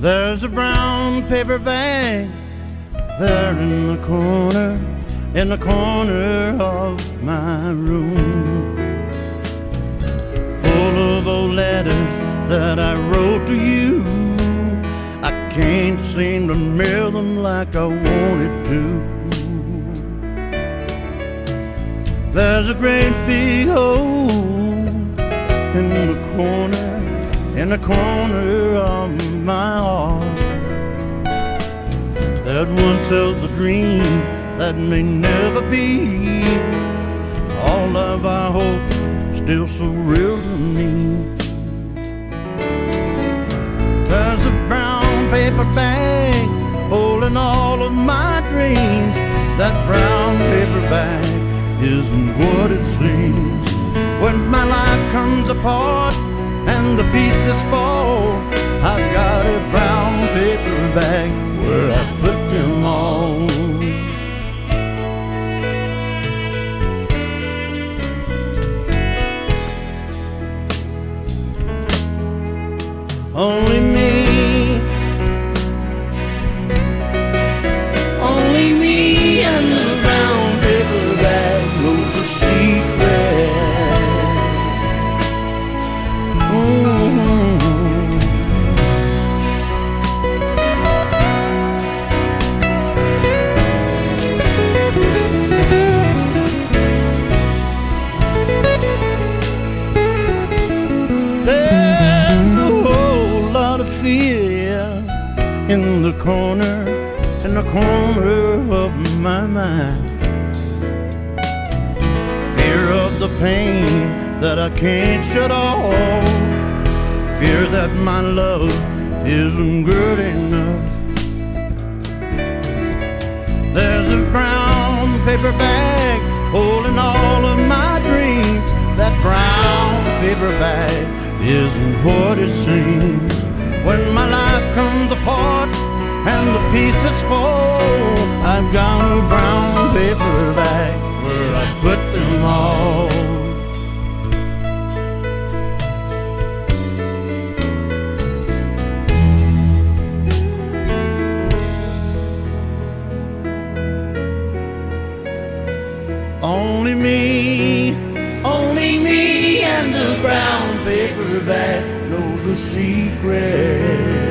There's a brown paper bag there in the corner, in the corner of my room. Full of old letters that I wrote to you. I can't seem to mail them like I wanted to. There's a great big hole in the corner, in the corner of my heart. That once held the dream that may never be. All of our hopes still so real to me. There's a brown paper bag holding all of my dreams. That brown paper bag isn't what it seems. When my life comes apart and the pieces fall, I've got a brown paper bag where I put them all. Only in the corner, in the corner of my mind. Fear of the pain that I can't shut off. Fear that my love isn't good enough. There's a brown paper bag holding all of my dreams. That brown paper bag isn't what it seems. When my life and the pieces fall, I've got a brown paper bag where I put them all. Only me, only me and the brown paper bag knows the secret.